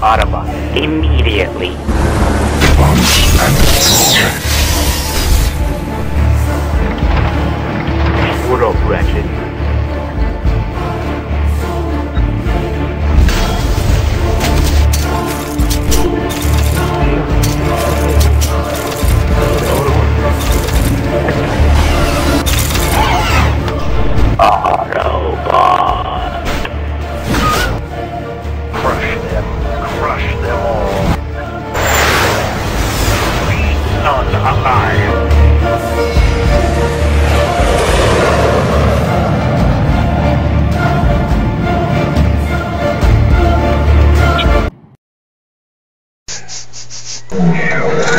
Autobot immediately. What up, Ratchet? Alive. My